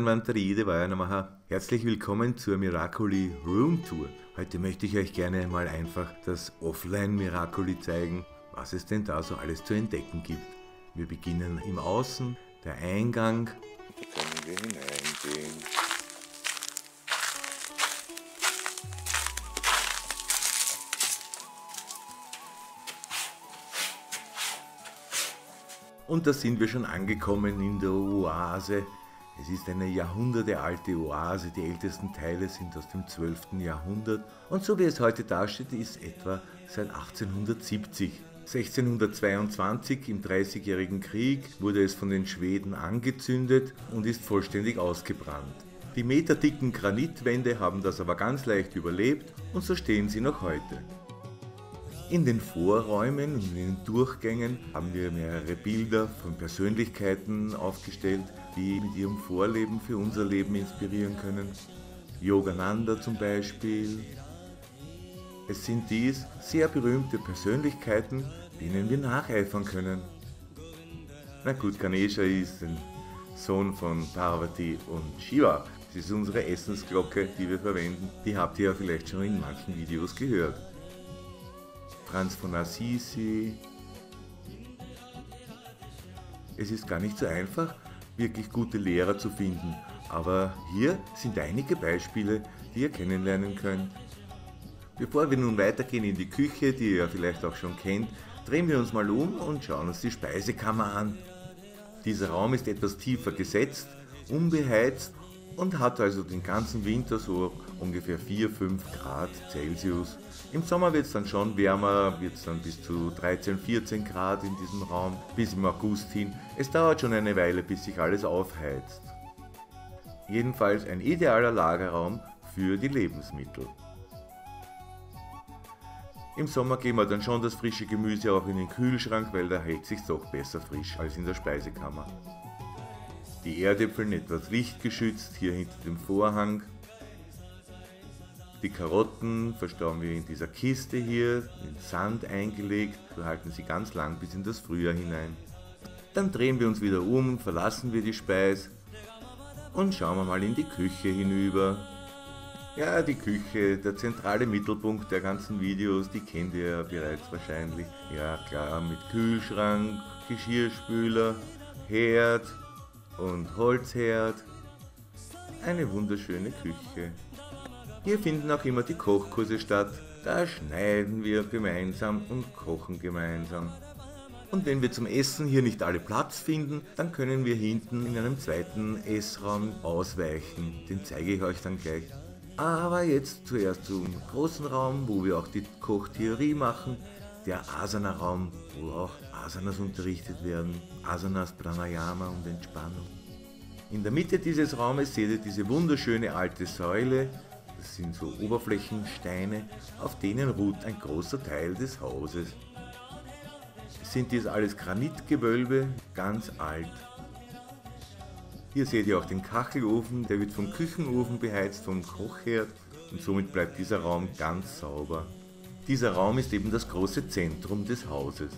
Dhanvantari Devaya Namaha. Herzlich willkommen zur Miracoli Room Tour. Heute möchte ich euch gerne mal einfach das Offline Miracoli zeigen, was es denn da so alles zu entdecken gibt. Wir beginnen im Außen, der Eingang. Da können wir hineingehen. Und da sind wir schon angekommen in der Oase. Es ist eine jahrhundertealte Oase, die ältesten Teile sind aus dem 12. Jahrhundert und so wie es heute dasteht, ist etwa seit 1870. 1622 im Dreißigjährigen Krieg wurde es von den Schweden angezündet und ist vollständig ausgebrannt. Die meterdicken Granitwände haben das aber ganz leicht überlebt und so stehen sie noch heute. In den Vorräumen und in den Durchgängen haben wir mehrere Bilder von Persönlichkeiten aufgestellt, die mit ihrem Vorleben für unser Leben inspirieren können. Yogananda zum Beispiel. Es sind dies sehr berühmte Persönlichkeiten, denen wir nacheifern können. Na gut, Ganesha ist ein Sohn von Parvati und Shiva. Das ist unsere Essensglocke, die wir verwenden. Die habt ihr ja vielleicht schon in manchen Videos gehört. Franz von Assisi. Es ist gar nicht so einfach, wirklich gute Lehrer zu finden, aber hier sind einige Beispiele, die ihr kennenlernen könnt. Bevor wir nun weitergehen in die Küche, die ihr vielleicht auch schon kennt, drehen wir uns mal um und schauen uns die Speisekammer an. Dieser Raum ist etwas tiefer gesetzt, unbeheizt und hat also den ganzen Winter so ungefähr 4-5 Grad Celsius. Im Sommer wird es dann schon wärmer, wird es dann bis zu 13, 14 Grad in diesem Raum, bis im August hin. Es dauert schon eine Weile, bis sich alles aufheizt. Jedenfalls ein idealer Lagerraum für die Lebensmittel. Im Sommer geben wir dann schon das frische Gemüse auch in den Kühlschrank, weil da hält sich doch besser frisch als in der Speisekammer. Die Erdäpfel etwas lichtgeschützt, hier hinter dem Vorhang. Die Karotten verstauen wir in dieser Kiste hier, in Sand eingelegt, so halten sie ganz lang bis in das Frühjahr hinein. Dann drehen wir uns wieder um, verlassen wir die Speis und schauen wir mal in die Küche hinüber. Ja, die Küche, der zentrale Mittelpunkt der ganzen Videos, die kennt ihr ja bereits wahrscheinlich. Ja klar, mit Kühlschrank, Geschirrspüler, Herd, und Holzherd. Eine wunderschöne Küche. Hier finden auch immer die Kochkurse statt. Da schneiden wir gemeinsam und kochen gemeinsam. Und wenn wir zum Essen hier nicht alle Platz finden, dann können wir hinten in einem zweiten Essraum ausweichen. Den zeige ich euch dann gleich. Aber jetzt zuerst zum großen Raum, wo wir auch die Kochtheorie machen. Der Asana-Raum, wo auch Asanas unterrichtet werden. Asanas, Pranayama und Entspannung. In der Mitte dieses Raumes seht ihr diese wunderschöne alte Säule. Das sind so Oberflächensteine, auf denen ruht ein großer Teil des Hauses. Sind dies alles Granitgewölbe, ganz alt. Hier seht ihr auch den Kachelofen, der wird vom Küchenofen beheizt, vom Kochherd und somit bleibt dieser Raum ganz sauber. Dieser Raum ist eben das große Zentrum des Hauses.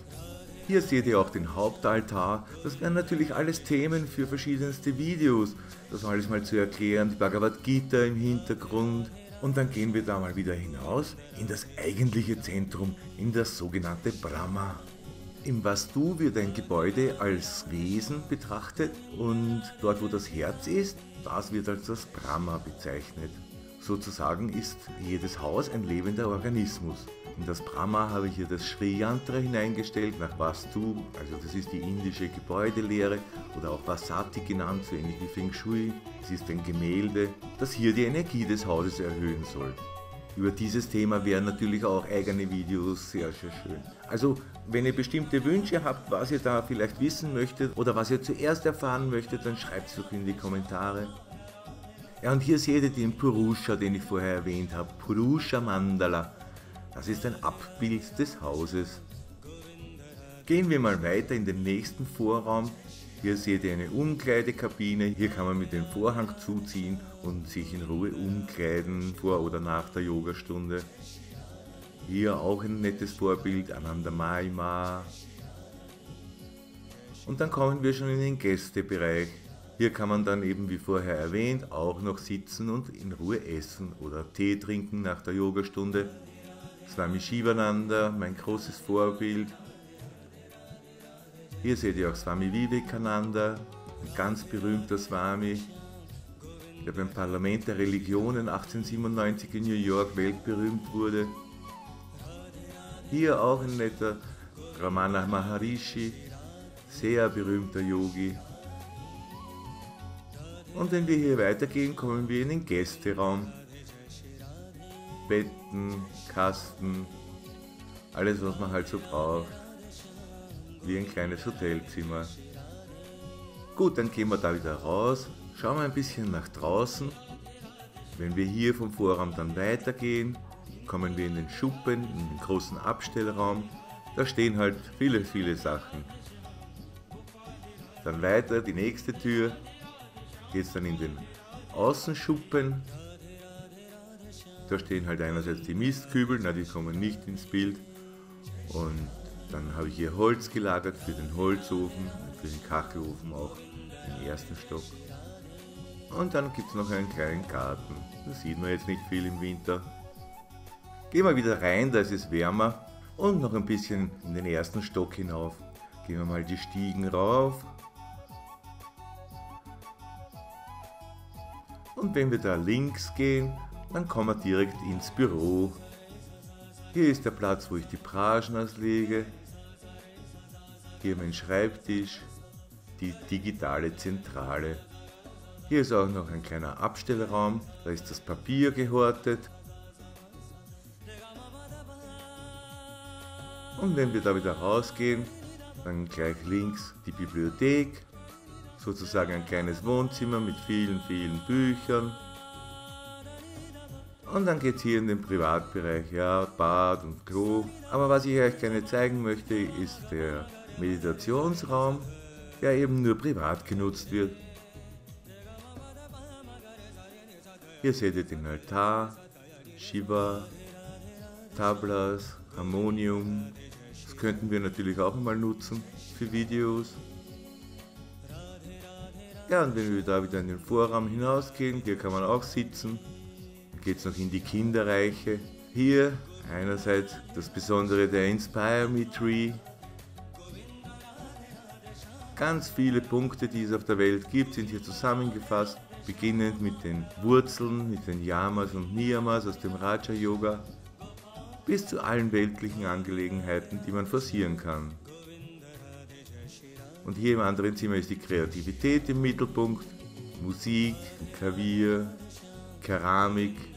Hier seht ihr auch den Hauptaltar. Das wären natürlich alles Themen für verschiedenste Videos. Das alles mal zu erklären, die Bhagavad Gita im Hintergrund. Und dann gehen wir da mal wieder hinaus in das eigentliche Zentrum, in das sogenannte Brahma. Im Vastu wird ein Gebäude als Wesen betrachtet und dort, wo das Herz ist, das wird als das Brahma bezeichnet. Sozusagen ist jedes Haus ein lebender Organismus. In das Brahma habe ich hier das Sri Yantra hineingestellt, nach Vastu, also das ist die indische Gebäudelehre oder auch Vasati genannt, so ähnlich wie Feng Shui. Es ist ein Gemälde, das hier die Energie des Hauses erhöhen soll. Über dieses Thema wären natürlich auch eigene Videos sehr, sehr schön. Also, wenn ihr bestimmte Wünsche habt, was ihr da vielleicht wissen möchtet oder was ihr zuerst erfahren möchtet, dann schreibt es doch in die Kommentare. Ja, und hier seht ihr den Purusha, den ich vorher erwähnt habe. Purusha Mandala. Das ist ein Abbild des Hauses. Gehen wir mal weiter in den nächsten Vorraum. Hier seht ihr eine Umkleidekabine. Hier kann man mit dem Vorhang zuziehen und sich in Ruhe umkleiden vor oder nach der Yogastunde. Hier auch ein nettes Vorbild, Ananda Maima. Und dann kommen wir schon in den Gästebereich. Hier kann man dann eben, wie vorher erwähnt, auch noch sitzen und in Ruhe essen oder Tee trinken nach der Yogastunde. Swami Shivananda, mein großes Vorbild. Hier seht ihr auch Swami Vivekananda, ein ganz berühmter Swami, der beim Parlament der Religionen 1897 in New York weltberühmt wurde. Hier auch ein netter Ramana Maharishi, sehr berühmter Yogi. Und wenn wir hier weitergehen, kommen wir in den Gästeraum. Betten, Kasten, alles was man halt so braucht. Wie ein kleines Hotelzimmer. Gut, dann gehen wir da wieder raus, schauen wir ein bisschen nach draußen. Wenn wir hier vom Vorraum dann weitergehen, kommen wir in den Schuppen, in den großen Abstellraum. Da stehen halt viele, viele Sachen. Dann weiter die nächste Tür, geht es dann in den Außenschuppen. Da stehen halt einerseits die Mistkübel, na die kommen nicht ins Bild. Und dann habe ich hier Holz gelagert für den Holzofen, für den Kachelofen auch im ersten Stock. Und dann gibt es noch einen kleinen Garten. Da sieht man jetzt nicht viel im Winter. Gehen wir wieder rein, da ist es wärmer. Und noch ein bisschen in den ersten Stock hinauf. Gehen wir mal die Stiegen rauf. Und wenn wir da links gehen, dann kommen wir direkt ins Büro. Hier ist der Platz, wo ich die Praschnas lege. Hier mein Schreibtisch, die digitale Zentrale. Hier ist auch noch ein kleiner Abstellraum, da ist das Papier gehortet. Und wenn wir da wieder rausgehen, dann gleich links die Bibliothek, sozusagen ein kleines Wohnzimmer mit vielen, vielen Büchern. Und dann geht es hier in den Privatbereich, ja, Bad und Klo. Aber was ich euch gerne zeigen möchte, ist der Meditationsraum, der eben nur privat genutzt wird. Hier seht ihr den Altar, Shiva, Tablas, Harmonium. Das könnten wir natürlich auch mal nutzen für Videos. Ja, und wenn wir da wieder in den Vorraum hinausgehen, hier kann man auch sitzen. Geht es noch in die Kinderreiche. Hier einerseits das Besondere der Inspire Me Tree. Ganz viele Punkte, die es auf der Welt gibt, sind hier zusammengefasst, beginnend mit den Wurzeln, mit den Yamas und Niyamas aus dem Raja Yoga, bis zu allen weltlichen Angelegenheiten, die man forcieren kann. Und hier im anderen Zimmer ist die Kreativität im Mittelpunkt, Musik, Klavier, Keramik.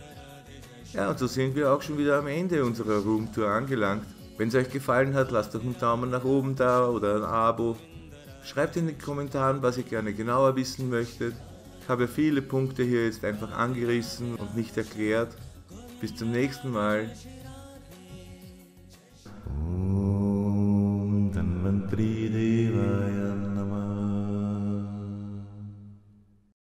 Ja, und so sind wir auch schon wieder am Ende unserer Roomtour angelangt. Wenn es euch gefallen hat, lasst doch einen Daumen nach oben da oder ein Abo. Schreibt in den Kommentaren, was ihr gerne genauer wissen möchtet. Ich habe viele Punkte hier jetzt einfach angerissen und nicht erklärt. Bis zum nächsten Mal.